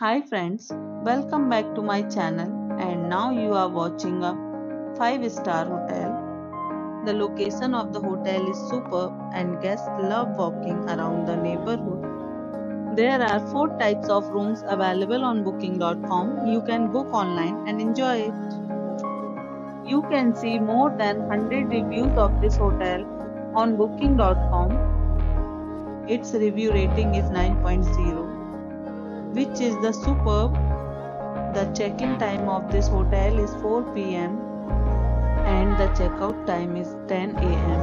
Hi friends, welcome back to my channel and now you are watching a 5 star hotel. The location of the hotel is superb and guests love walking around the neighborhood. There are 4 types of rooms available on booking.com. You can book online and enjoy it. You can see more than 100 reviews of this hotel on booking.com. Its review rating is 9.0 which is the superb. The check-in time of this hotel is 4 pm and the checkout time is 10 am.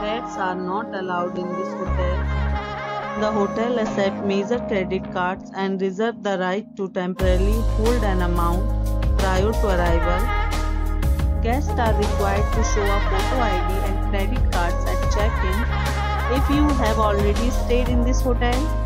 Pets are not allowed in this hotel. The hotel accepts major credit cards and reserves the right to temporarily hold an amount prior to arrival. Guests are required to show a photo ID and credit cards at check-in. If you have already stayed in this hotel,